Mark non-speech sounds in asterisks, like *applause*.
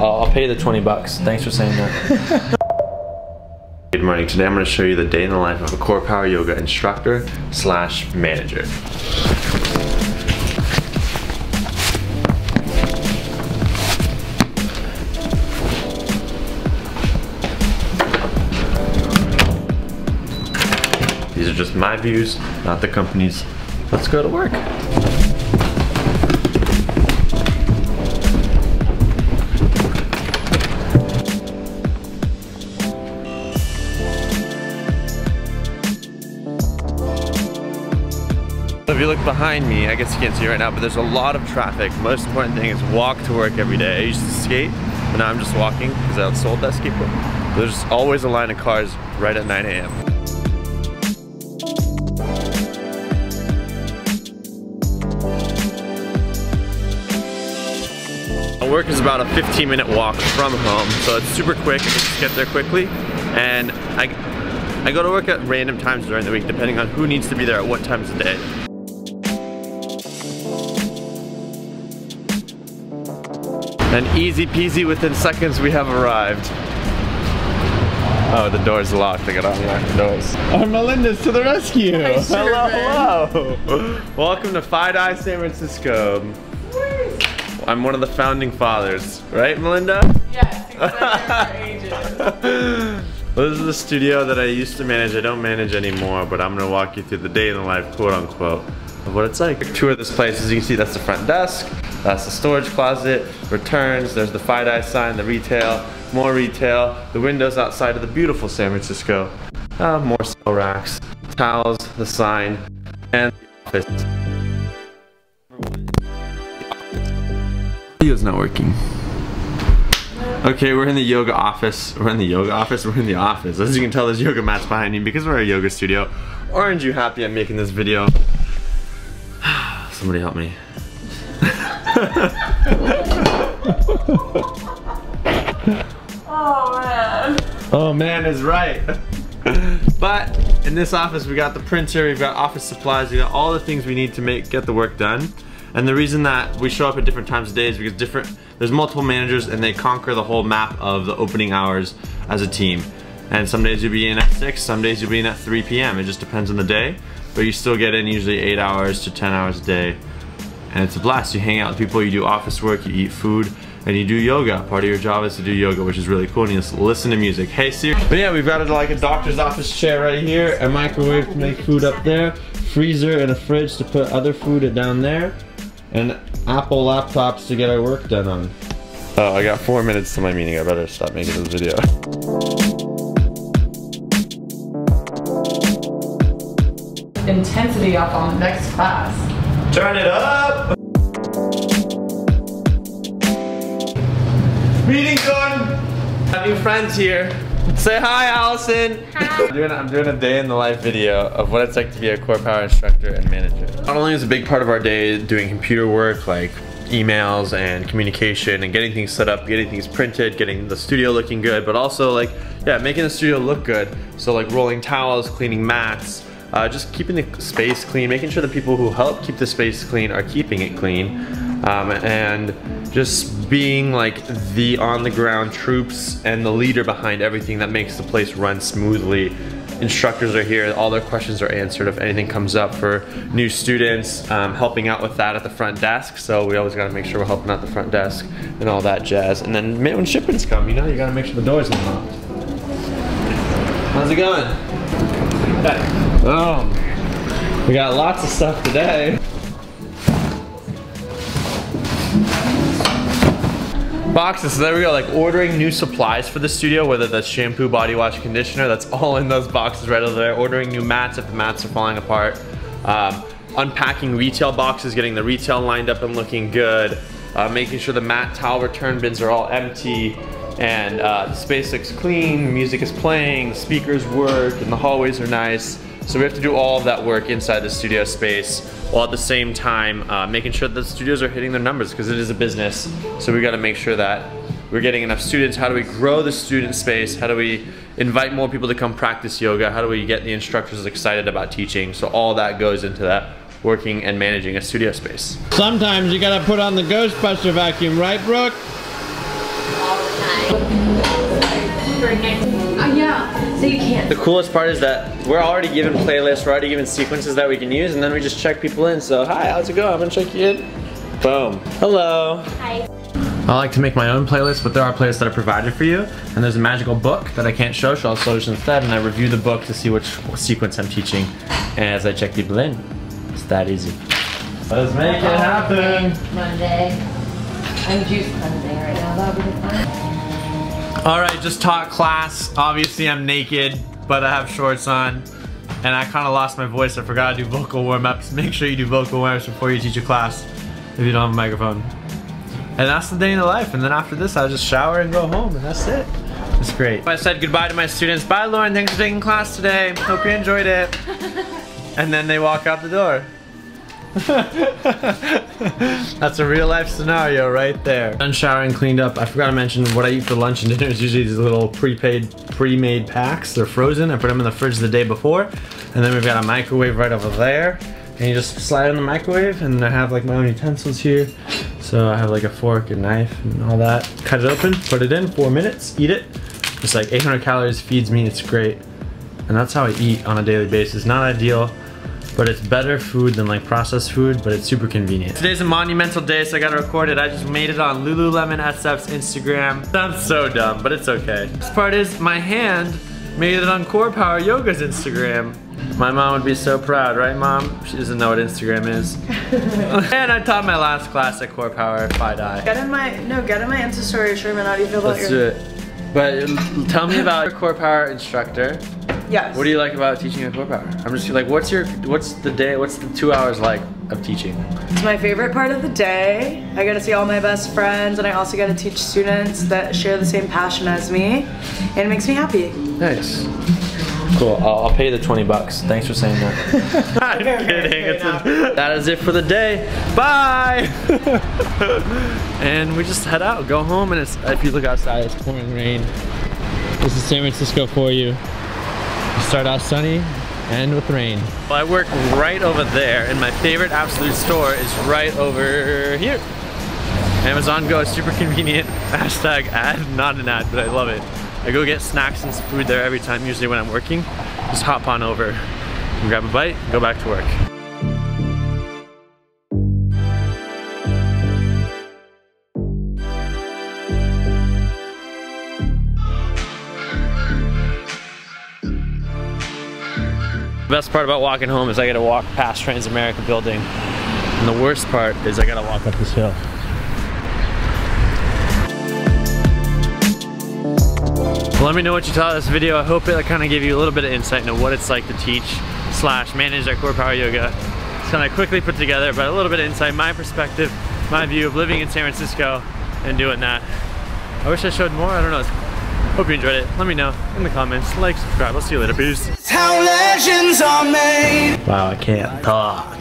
I'll, I'll pay the 20 bucks. Thanks for saying that. *laughs* Good morning. Today I'm going to show you the day in the life of a Core Power Yoga instructor slash manager. These are just my views, not the company's. Let's go to work. Look behind me, I guess you can't see right now, but there's a lot of traffic. Most important thing is walk to work every day. I used to skate, but now I'm just walking because I sold that skateboard. There's always a line of cars right at 9 a.m. Work is about a 15 minute walk from home, so it's super quick, just get there quickly. And I, I go to work at random times during the week, depending on who needs to be there at what times of day. And easy peasy, within seconds we have arrived. Oh, the door's locked. I gotta unlock the doors. Our Melinda's to the rescue. hello, hello. Welcome to FiDi San Francisco. I'm one of the founding fathers, right, Melinda? Yes, exactly. *laughs* well, this is the studio that I used to manage. I don't manage anymore, but I'm gonna walk you through the day in the life, quote unquote, of what it's like. Tour this place, as you can see, that's the front desk, that's the storage closet, returns, there's the FiDi sign, the retail, more retail, the windows outside of the beautiful San Francisco, uh, more sale racks, towels, the sign, and the office. Video's not working. Okay, we're in the yoga office. We're in the yoga office. We're in the office. As you can tell, there's yoga mats behind me because we're a yoga studio. Aren't you happy I'm making this video? *sighs* Somebody help me. Oh man. Oh man is right. *laughs* but in this office, we got the printer, we've got office supplies, we got all the things we need to make get the work done. And the reason that we show up at different times of day is because different, there's multiple managers and they conquer the whole map of the opening hours as a team. And some days you'll be in at 6, some days you'll be in at 3 p.m. It just depends on the day. But you still get in usually 8 hours to 10 hours a day. And it's a blast. You hang out with people, you do office work, you eat food, and you do yoga. Part of your job is to do yoga, which is really cool, and you just listen to music. Hey Siri. But yeah, we've got a, like a doctor's office chair right here, a microwave to make food up there, freezer and a fridge to put other food down there, and Apple laptops to get our work done on. Oh, I got four minutes to my meeting. I better stop making this video. Intensity up on the next class. Turn it up! Meeting's done! Have new friends here. Say hi, Allison. Hi. I'm, doing, I'm doing a day in the life video of what it's like to be a core power instructor and manager. Not only is a big part of our day doing computer work like emails and communication and getting things set up, getting things printed, getting the studio looking good, but also like, yeah, making the studio look good. So like rolling towels, cleaning mats, uh, just keeping the space clean, making sure the people who help keep the space clean are keeping it clean. Um, and just being like the on the ground troops and the leader behind everything that makes the place run smoothly. Instructors are here, all their questions are answered if anything comes up for new students, um, helping out with that at the front desk. So we always gotta make sure we're helping out the front desk and all that jazz. And then when shipments come, you know, you gotta make sure the doors are locked. How's it going? Um, we got lots of stuff today. Boxes, so there we go, like ordering new supplies for the studio, whether that's shampoo, body wash, conditioner, that's all in those boxes right over there. Ordering new mats if the mats are falling apart. Um, unpacking retail boxes, getting the retail lined up and looking good. Uh, making sure the mat towel return bins are all empty and uh, the space looks clean, music is playing, the speakers work, and the hallways are nice. So we have to do all of that work inside the studio space while at the same time uh, making sure that the studios are hitting their numbers because it is a business. So we gotta make sure that we're getting enough students. How do we grow the student space? How do we invite more people to come practice yoga? How do we get the instructors excited about teaching? So all that goes into that working and managing a studio space. Sometimes you gotta put on the Ghostbuster vacuum, right, Brooke? All Uh, yeah, so you can't. The coolest part is that we're already given playlists, we're already given sequences that we can use, and then we just check people in. So, hi, how's it going? I'm gonna check you in. Boom. Hello. Hi. I like to make my own playlists, but there are playlists that are provided for you. And there's a magical book that I can't show, so I'll show you instead. And I review the book to see which sequence I'm teaching as I check people in. It's that easy. Let's make it happen. Monday. I'm juice cleansing right now. That'll be fun. All right, just taught class. Obviously, I'm naked, but I have shorts on. And I kind of lost my voice. I forgot to do vocal warm-ups. Make sure you do vocal warm-ups before you teach a class if you don't have a microphone. And that's the day in the life. And then after this, I'll just shower and go home, and that's it. It's great. I said goodbye to my students. Bye, Lauren. Thanks for taking class today. Hope you enjoyed it. *laughs* And then they walk out the door. *laughs* That's a real life scenario right there. Done showering, cleaned up. I forgot to mention what I eat for lunch and dinner is usually these little prepaid, pre-made packs. They're frozen. I put them in the fridge the day before. And then we've got a microwave right over there. And you just slide in the microwave and I have like my own utensils here. So I have like a fork and knife and all that. Cut it open, put it in, four minutes, eat it. It's like 800 calories, feeds me, it's great. And that's how I eat on a daily basis. Not ideal, but it's better food than like processed food, but it's super convenient. Today's a monumental day, so I gotta record it. I just made it on Lululemon SF's Instagram. Sounds so dumb, but it's okay. This part is my hand made it on Core Power Yoga's Instagram. My mom would be so proud, right mom? She doesn't know what Instagram is. *laughs* and I taught my last class at Core Power, FiDi. Get in my no, get in my Insta story, Shervin. How do you feel about Let's do it. But tell me about your Core Power instructor. Yes. What do you like about teaching at Core Power? I'm just like, what's your, what's the day, what's the two hours like of teaching? It's my favorite part of the day. I get to see all my best friends, and I also get to teach students that share the same passion as me, and it makes me happy. Nice. Cool. I'll, I'll pay the 20 bucks. Thanks for saying that. *laughs* I'm kidding. It's a- that is it for the day. Bye. *laughs* and we just head out, go home, and it's if you look outside, it's pouring rain. This is San Francisco for you. Start out sunny, end with rain. Well, I work right over there, and my favorite absolute store is right over here. Amazon Go super convenient. *laughs* Hashtag ad, not an ad, but I love it. I go get snacks and food there every time, usually when I'm working. Just hop on over, grab a bite, go back to work. Best part about walking home is I gotta walk past Transamerica building. And the worst part is I gotta walk up this hill. Well, let me know what you thought of this video. I hope it kind of gave you a little bit of insight into what it's like to teach slash manage our core power yoga. It's kind of quickly put together, but a little bit of insight, my perspective, my view of living in San Francisco and doing that. I wish I showed more, I don't know. Hope you enjoyed it. Let me know in the comments. Like, subscribe. I'll see you later. Peace. how legends are made. Wow, I can't talk.